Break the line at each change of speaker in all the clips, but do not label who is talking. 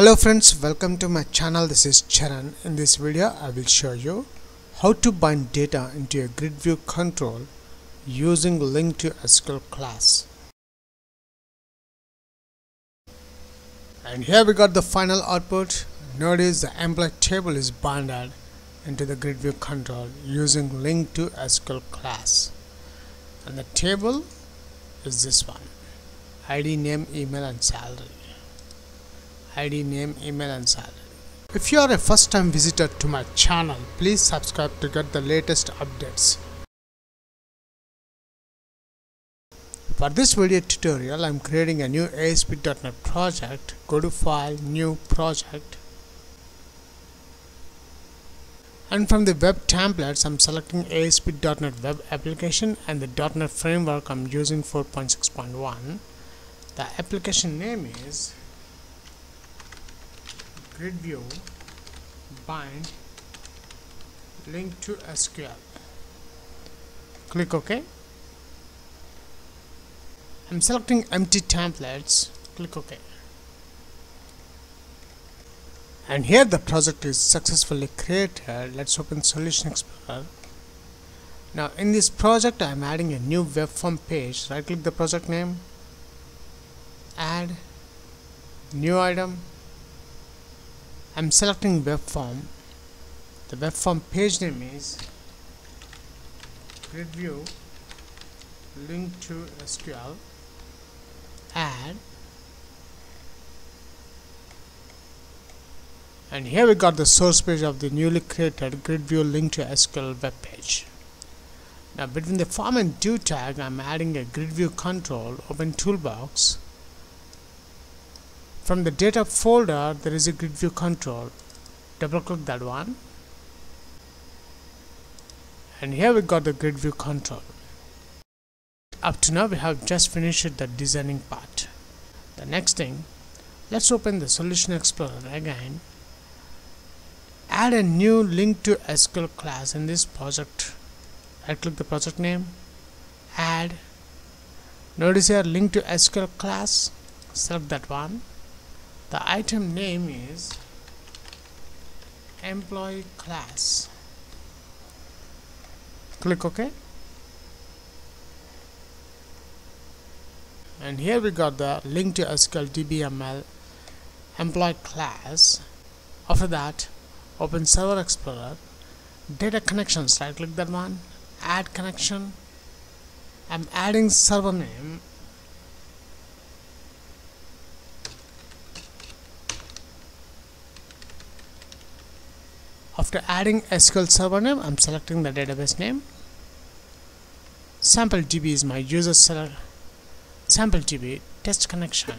Hello friends, welcome to my channel. This is Charan. In this video, I will show you how to bind data into a grid view control using LINQ to SQL class. And here we got the final output. Notice the employee table is binded into the grid view control using LINQ to SQL class. And the table is this one ID, name, email, and salary. ID, name, email, and salary. If you are a first time visitor to my channel, please subscribe to get the latest updates. For this video tutorial, I am creating a new ASP.NET project. Go to File, New Project. And from the web templates, I'm selecting ASP.NET Web Application and the .NET Framework I'm using 4.6.1. The application name is grid view bind LINQ to SQL click OK. I'm selecting empty templates. Click OK. And here the project is successfully created. Let's open solution explorer. Now in this project I'm adding a new web form page. Right click the project name. Add new item I'm selecting web form. The web form page name is grid view LINQ to SQL add. And here we got the source page of the newly created grid view LINQ to SQL web page. Now between the form and due tag I'm adding a grid view control open toolbox from the data folder there is a grid view control. Double click that one. And here we got the grid view control. Up to now we have just finished the designing part. The next thing let's open the solution explorer again. Add a new LINQ to SQL class in this project. I click the project name. Add. Notice here LINQ to SQL class. Select that one the item name is employee class. Click ok. And here we got the LINQ to SQL DBML employee class. After that open server explorer data connections right click that one add connection. I'm adding server name after adding SQL server name I'm selecting the database name. Sample DB is my user select sample DB test connection.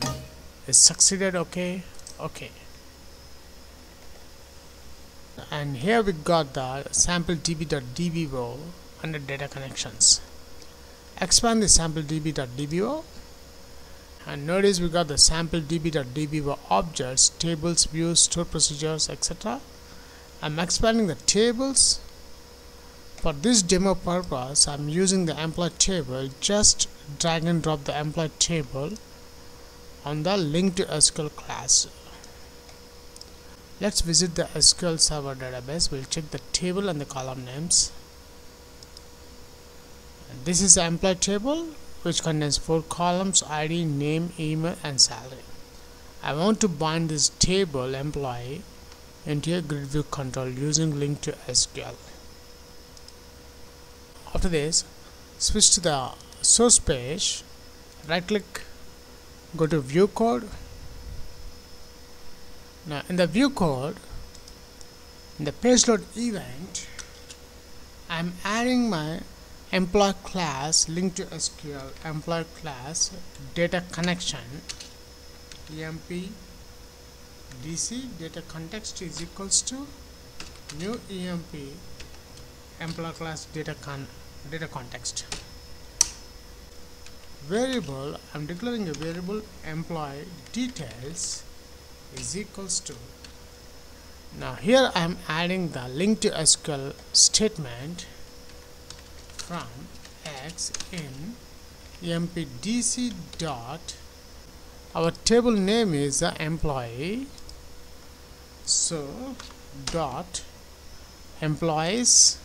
Is succeeded okay okay. And here we got the sample db.dbo under data connections. Expand the sample db.dbo and notice we got the sample db.dbo objects tables views stored procedures etc I'm expanding the tables. For this demo purpose I'm using the employee table. Just drag and drop the employee table on the LINQ to SQL class. Let's visit the SQL server database. We'll check the table and the column names. This is the employee table which contains four columns ID name email and salary. I want to bind this table employee a grid view control using LINQ to SQL. After this, switch to the source page, right click, go to view code. Now in the view code, in the page load event, I'm adding my employee class LINQ to SQL employee class data connection emp dc data context is equals to new emp employee class data con data context. Variable i'm declaring a variable employee details is equals to now here i'm adding the LINQ to sql statement from x in empdc dot our table name is employee. So dot employees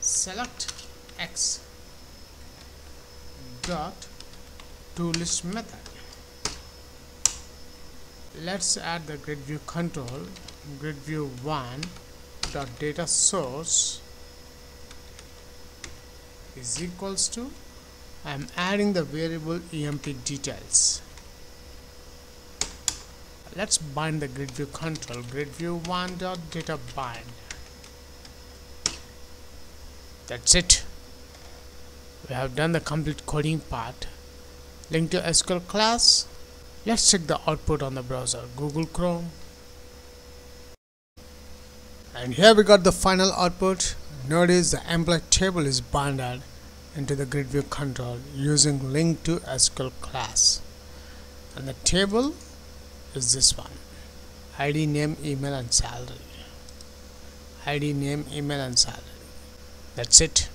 select x dot to list method. Let's add the grid view control grid view 1 dot data source is equals to I am adding the variable emp details. Let's bind the grid view control grid view 1 dot data bind. That's it. We have done the complete coding part. LINQ to SQL class. Let's check the output on the browser Google Chrome. And here we got the final output. Notice the employee table is binded into the grid view control using LINQ to SQL class. And the table is this one. ID name email and salary. ID name email and salary. That's it